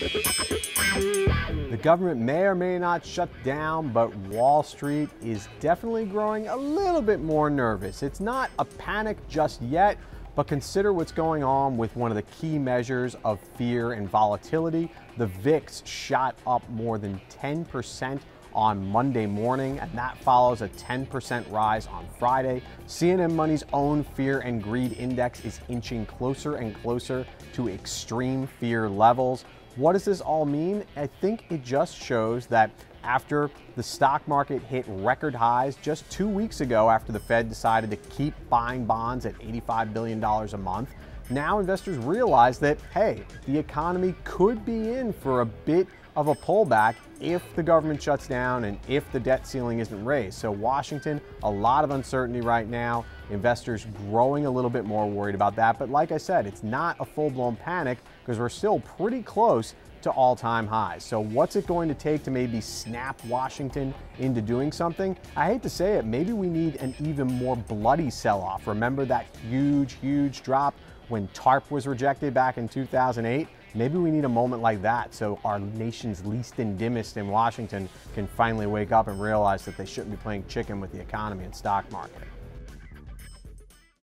The government may or may not shut down, but Wall Street is definitely growing a little bit more nervous. It's not a panic just yet, but consider what's going on with one of the key measures of fear and volatility. The VIX shot up more than 10% on Monday morning, and that follows a 10% rise on Friday. CNN Money's own fear and greed index is inching closer and closer to extreme fear levels. What does this all mean? I think it just shows that after the stock market hit record highs just two weeks ago after the Fed decided to keep buying bonds at $85 billion a month, now investors realize that, hey, the economy could be in for a bit of a pullback if the government shuts down and if the debt ceiling isn't raised. So, Washington, a lot of uncertainty right now. Investors growing a little bit more worried about that. But like I said, it's not a full blown panic because we're still pretty close to all time highs. So, what's it going to take to maybe snap Washington into doing something? I hate to say it, maybe we need an even more bloody sell off. Remember that huge, huge drop when TARP was rejected back in 2008? Maybe we need a moment like that so our nation's least and dimmest in Washington can finally wake up and realize that they shouldn't be playing chicken with the economy and stock market.